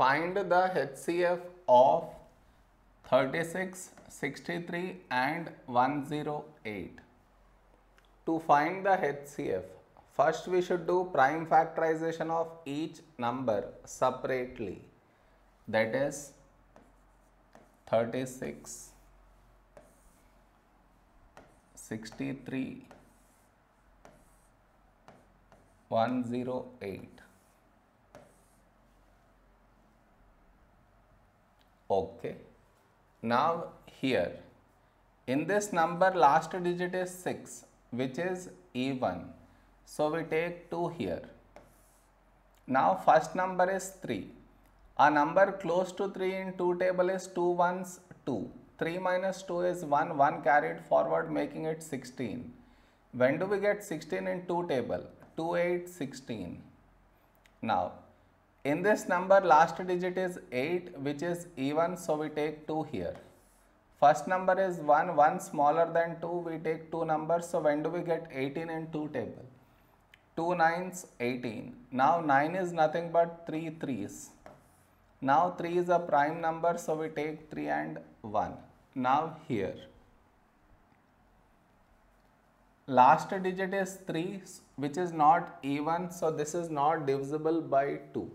Find the HCF of 36, 63 and 108. To find the HCF, first we should do prime factorization of each number separately. That is 36, 63, 108. Okay. Now here in this number last digit is 6 which is even. So we take 2 here. Now first number is 3. A number close to 3 in 2 table is 2 ones 2. 3 minus 2 is 1, 1 carried forward making it 16. When do we get 16 in 2 table? 2, 8, 16. Now in this number last digit is 8 which is even so we take 2 here. First number is 1, 1 smaller than 2 we take 2 numbers so when do we get 18 in 2 table? 2 nines 18. Now 9 is nothing but 3 threes. Now 3 is a prime number so we take 3 and 1. Now here last digit is 3 which is not even so this is not divisible by 2.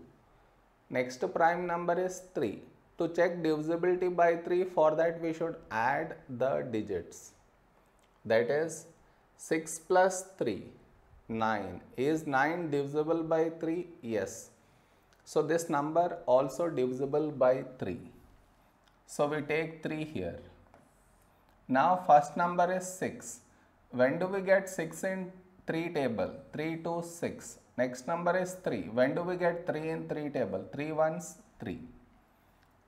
Next prime number is 3. To check divisibility by 3 for that we should add the digits. That is 6 plus 3 9. Is 9 divisible by 3? Yes. So this number also divisible by 3. So we take 3 here. Now first number is 6. When do we get 6 in 3 table? 3 to 6. Next number is 3. When do we get 3 in 3 table? 3 ones 3.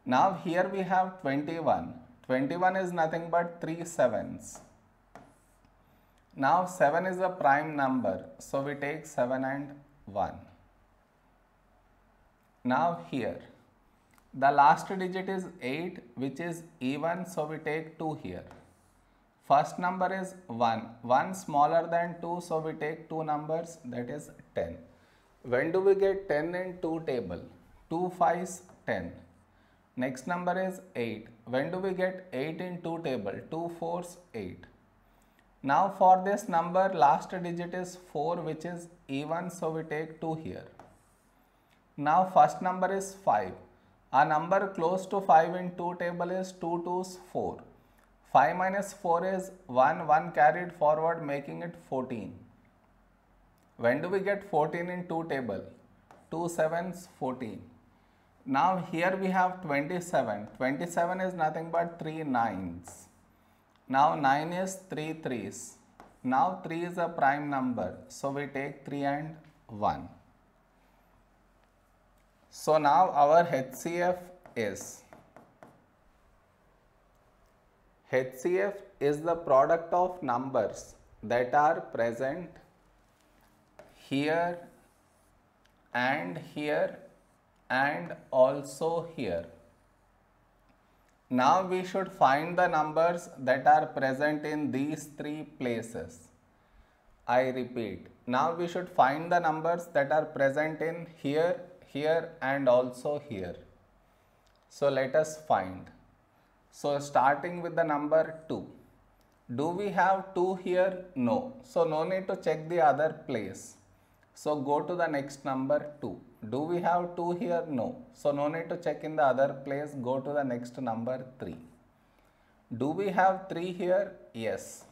Now here we have 21. 21 is nothing but 3 sevens. Now 7 is a prime number. So we take 7 and 1. Now here the last digit is 8 which is even so we take 2 here. First number is 1. 1 smaller than 2 so we take 2 numbers that is 10. When do we get 10 in 2 table? 2 5s 10. Next number is 8. When do we get 8 in 2 table? 2 4s 8. Now for this number last digit is 4 which is even so we take 2 here. Now first number is 5. A number close to 5 in 2 table is 2 2s 4. 5 minus 4 is 1, 1 carried forward making it 14. When do we get 14 in 2 table? 2 7s 14. Now here we have 27. 27 is nothing but 3 9s. Now 9 is 3 3s. Now 3 is a prime number. So we take 3 and 1. So now our HCF is HCF is the product of numbers that are present here and here and also here. Now we should find the numbers that are present in these three places. I repeat, now we should find the numbers that are present in here, here and also here. So let us find. So starting with the number 2. Do we have 2 here? No. So no need to check the other place. So go to the next number 2. Do we have 2 here? No. So no need to check in the other place. Go to the next number 3. Do we have 3 here? Yes.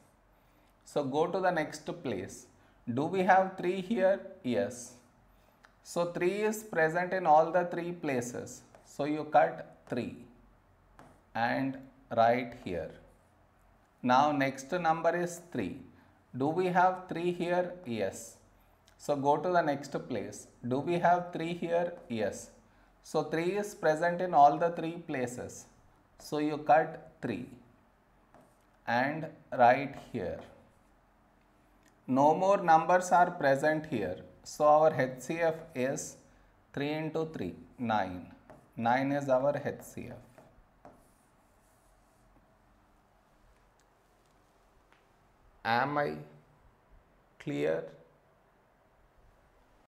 So go to the next place. Do we have 3 here? Yes. So 3 is present in all the 3 places. So you cut 3 and write here. Now next number is 3. Do we have 3 here? Yes. So go to the next place. Do we have 3 here? Yes. So 3 is present in all the 3 places. So you cut 3 and write here. No more numbers are present here. So our HCF is 3 into 3, 9. 9 is our HCF. Am I clear?